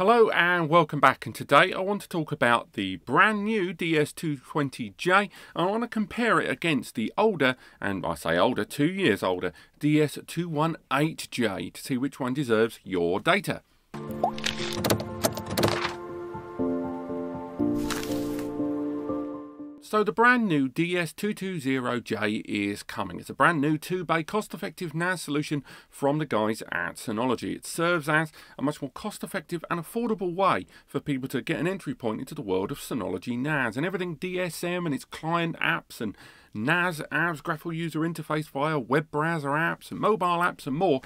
Hello and welcome back and today I want to talk about the brand new DS220J and I want to compare it against the older, and I say older, two years older, DS218J to see which one deserves your data. So the brand new DS220J is coming. It's a brand new 2-bay cost-effective NAS solution from the guys at Synology. It serves as a much more cost-effective and affordable way for people to get an entry point into the world of Synology NAS and everything DSM and its client apps and NAS apps, graphical user interface via web browser apps and mobile apps and more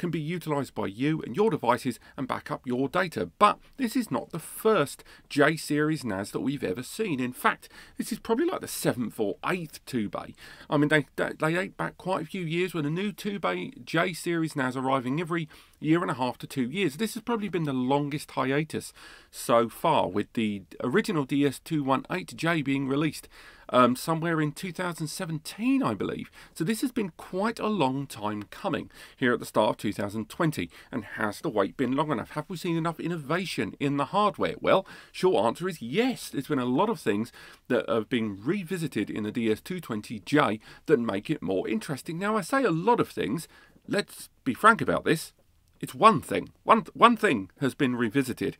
can be utilized by you and your devices and back up your data. But this is not the first J series NAS that we've ever seen. In fact, this is probably like the seventh or eighth 2-bay. I mean, they, they, date back quite a few years when a new 2-bay J series NAS arriving every year and a half to two years. This has probably been the longest hiatus so far, with the original DS218J being released um, somewhere in 2017, I believe. So this has been quite a long time coming here at the start of 2020. And has the wait been long enough? Have we seen enough innovation in the hardware? Well, short answer is yes. There's been a lot of things that have been revisited in the DS220J that make it more interesting. Now, I say a lot of things. Let's be frank about this. It's one thing. One, one thing has been revisited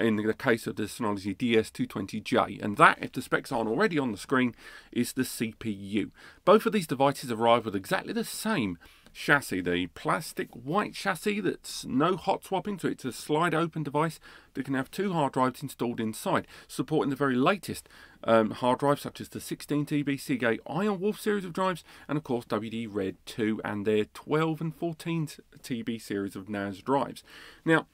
in the case of the Synology DS220J, and that, if the specs aren't already on the screen, is the CPU. Both of these devices arrive with exactly the same chassis, the plastic white chassis that's no hot swapping, so it's a slide open device that can have two hard drives installed inside, supporting the very latest um, hard drives such as the 16 TB Seagate Iron Wolf series of drives, and of course WD Red 2 and their 12 and 14 TB series of NAS drives. Now,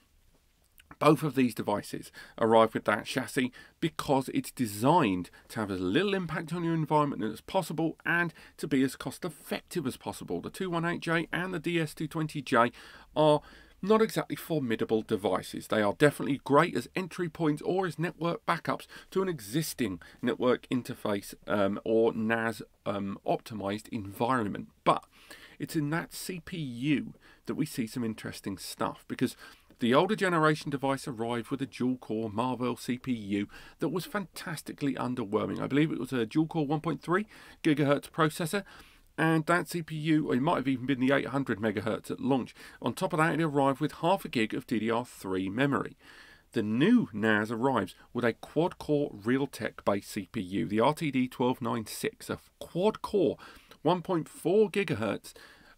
both of these devices arrive with that chassis because it's designed to have as little impact on your environment as possible and to be as cost effective as possible. The 218J and the DS220J are not exactly formidable devices. They are definitely great as entry points or as network backups to an existing network interface um, or NAS um, optimized environment. But it's in that CPU that we see some interesting stuff because the older generation device arrived with a dual-core Marvell CPU that was fantastically underwhelming. I believe it was a dual-core 1.3 gigahertz processor, and that CPU, it might have even been the 800 megahertz at launch. On top of that, it arrived with half a gig of DDR3 memory. The new NAS arrives with a quad-core Realtek based CPU, the RTD1296, a quad-core 1.4 gigahertz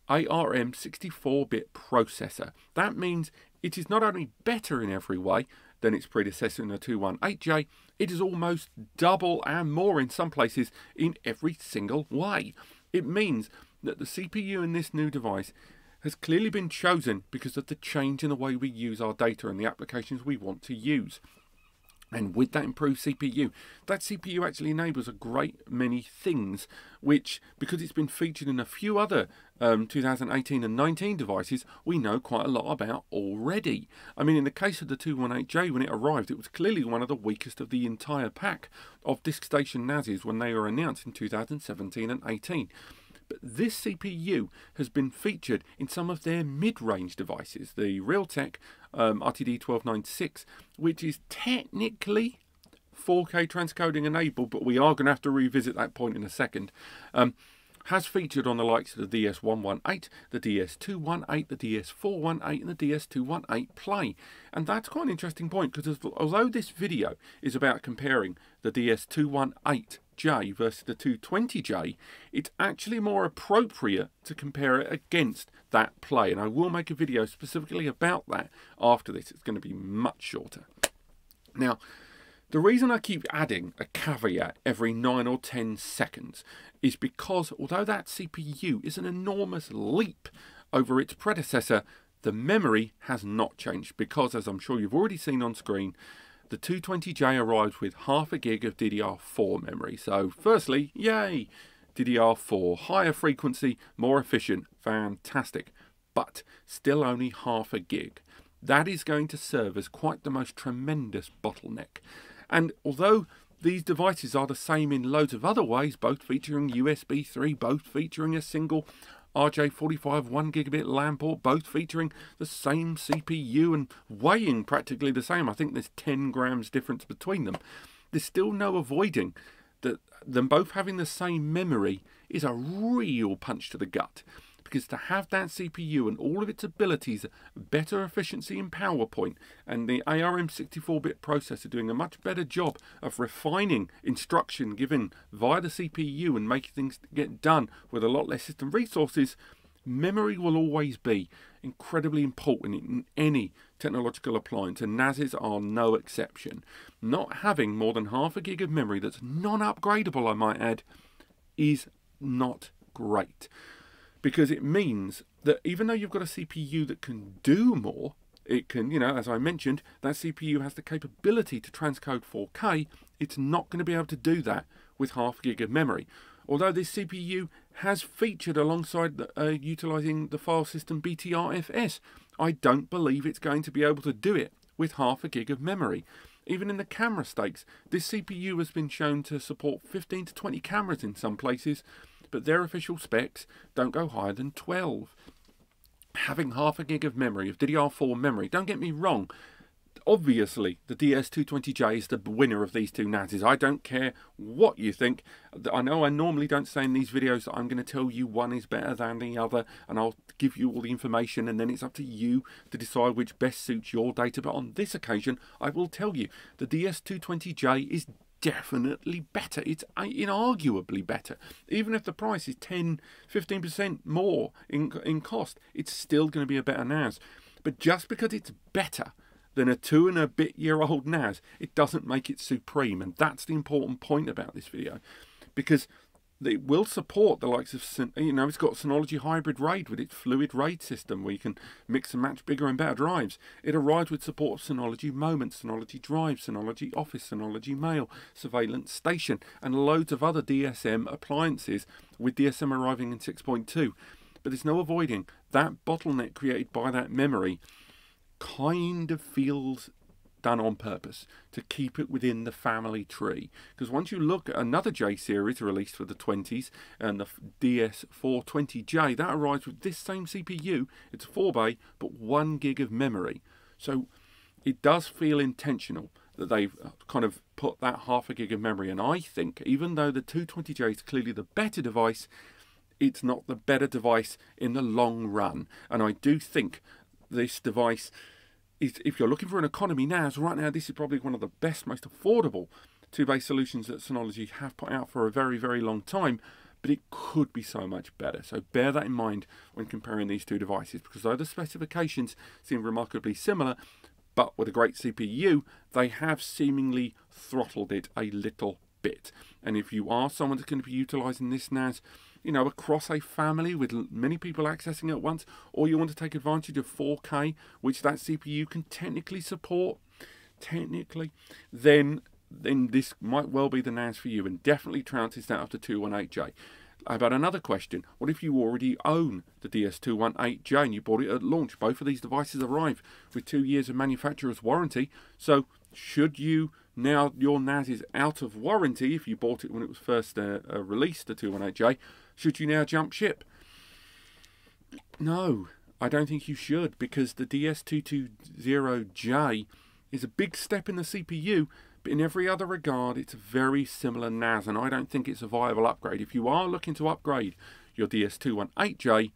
ARM 64-bit processor. That means it is not only better in every way than its predecessor in the 218J, it is almost double and more in some places in every single way. It means that the CPU in this new device has clearly been chosen because of the change in the way we use our data and the applications we want to use. And with that improved CPU, that CPU actually enables a great many things, which, because it's been featured in a few other um, 2018 and 19 devices, we know quite a lot about already. I mean, in the case of the 218J, when it arrived, it was clearly one of the weakest of the entire pack of DiskStation NASes when they were announced in 2017 and 18. But this CPU has been featured in some of their mid-range devices, the Realtek um, RTD1296, which is technically 4K transcoding enabled, but we are going to have to revisit that point in a second. Um, has featured on the likes of the DS118, the DS218, the DS418 and the DS218 Play. And that's quite an interesting point because although this video is about comparing the DS218J versus the 220J, it's actually more appropriate to compare it against that Play. And I will make a video specifically about that after this. It's going to be much shorter. Now, the reason I keep adding a caveat every 9 or 10 seconds is because although that CPU is an enormous leap over its predecessor, the memory has not changed because, as I'm sure you've already seen on screen, the 220J arrives with half a gig of DDR4 memory. So, firstly, yay! DDR4, higher frequency, more efficient, fantastic, but still only half a gig. That is going to serve as quite the most tremendous bottleneck. And although these devices are the same in loads of other ways, both featuring USB 3, both featuring a single RJ45 1 gigabit LAN port, both featuring the same CPU and weighing practically the same. I think there's 10 grams difference between them. There's still no avoiding that them both having the same memory is a real punch to the gut because to have that CPU and all of its abilities, better efficiency in PowerPoint, and the ARM 64-bit processor doing a much better job of refining instruction given via the CPU and making things get done with a lot less system resources, memory will always be incredibly important in any technological appliance, and NASes are no exception. Not having more than half a gig of memory that's non-upgradable, I might add, is not great because it means that even though you've got a CPU that can do more, it can, you know, as I mentioned, that CPU has the capability to transcode 4K, it's not going to be able to do that with half gig of memory. Although this CPU has featured alongside the, uh, utilizing the file system BTRFS, I don't believe it's going to be able to do it with half a gig of memory. Even in the camera stakes, this CPU has been shown to support 15 to 20 cameras in some places, but their official specs don't go higher than 12. Having half a gig of memory, of DDR4 memory, don't get me wrong, obviously the DS220J is the winner of these two NASs. I don't care what you think. I know I normally don't say in these videos that I'm going to tell you one is better than the other and I'll give you all the information and then it's up to you to decide which best suits your data. But on this occasion, I will tell you the DS220J is definitely better. It's uh, inarguably better. Even if the price is 10, 15% more in, in cost, it's still going to be a better NAS. But just because it's better than a two and a bit year old NAS, it doesn't make it supreme. And that's the important point about this video. Because it will support the likes of, you know, it's got Synology Hybrid RAID with its fluid RAID system where you can mix and match bigger and better drives. It arrives with support of Synology Moment, Synology Drive, Synology Office, Synology Mail, Surveillance Station, and loads of other DSM appliances with DSM arriving in 6.2. But there's no avoiding that bottleneck created by that memory kind of feels done on purpose to keep it within the family tree. Because once you look at another J series released for the 20s and the DS420J, that arrives with this same CPU. It's a 4 bay, but 1 gig of memory. So it does feel intentional that they've uh, kind of put that half a gig of memory. And I think, even though the 220J is clearly the better device, it's not the better device in the long run. And I do think this device if you're looking for an economy now, NAS, right now this is probably one of the best, most affordable two-base solutions that Synology have put out for a very, very long time, but it could be so much better. So bear that in mind when comparing these two devices, because though the specifications seem remarkably similar, but with a great CPU, they have seemingly throttled it a little bit. And if you are someone that's going to be utilizing this NAS, you know, across a family with many people accessing at once, or you want to take advantage of 4K, which that CPU can technically support, technically, then then this might well be the NAS for you, and definitely trounces that after 218J. About another question, what if you already own the DS218J and you bought it at launch? Both of these devices arrive with two years of manufacturer's warranty, so should you now your NAS is out of warranty if you bought it when it was first uh, uh, released, the 218J, should you now jump ship? No, I don't think you should because the DS220J is a big step in the CPU, but in every other regard, it's a very similar NAS, and I don't think it's a viable upgrade. If you are looking to upgrade your DS218J,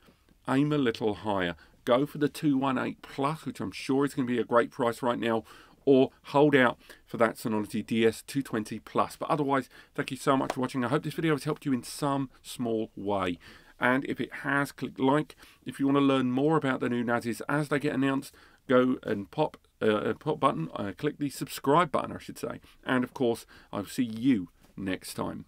aim a little higher. Go for the 218 Plus, which I'm sure is going to be a great price right now, or hold out for that Synology DS220 Plus. But otherwise, thank you so much for watching. I hope this video has helped you in some small way. And if it has, click like. If you want to learn more about the new NASs as they get announced, go and pop uh, a pop button, uh, click the subscribe button, I should say. And of course, I'll see you next time.